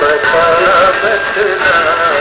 पता बतला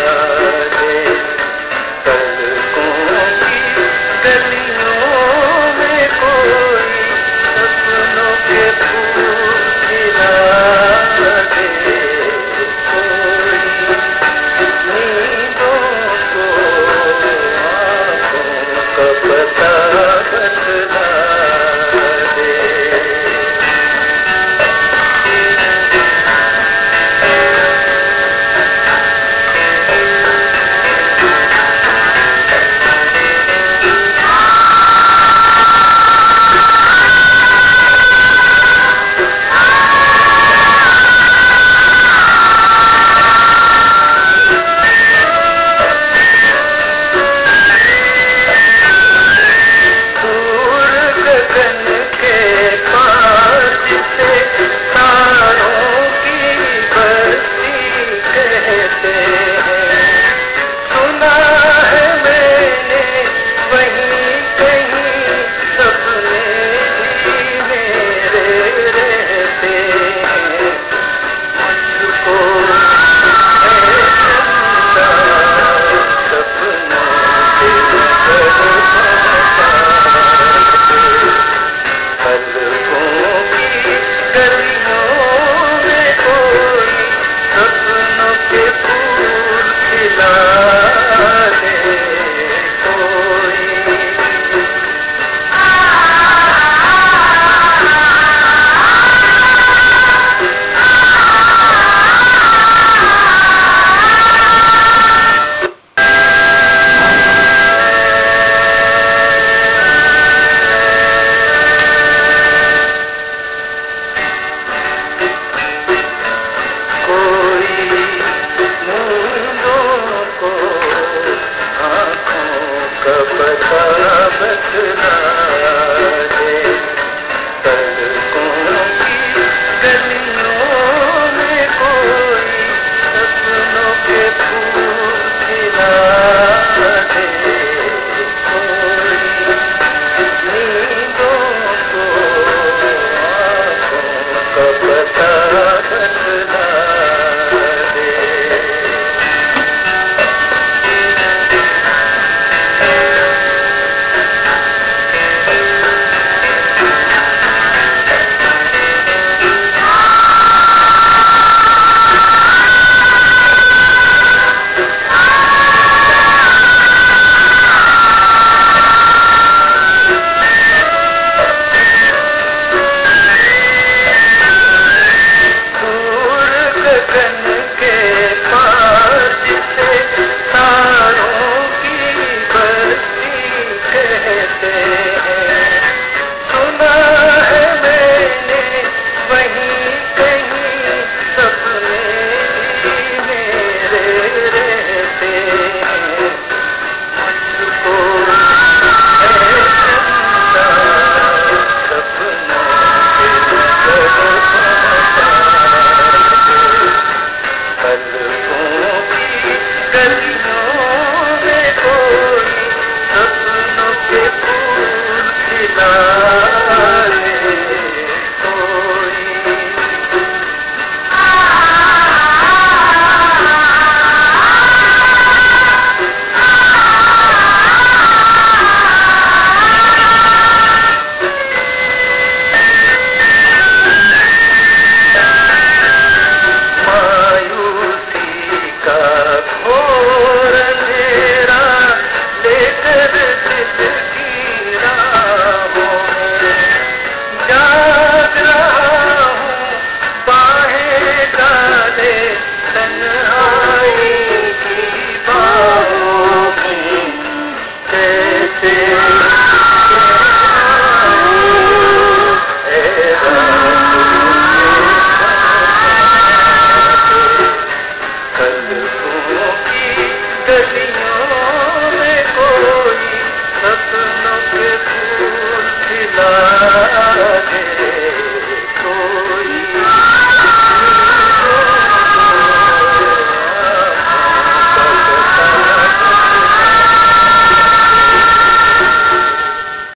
का पता la